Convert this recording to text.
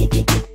get, get, get.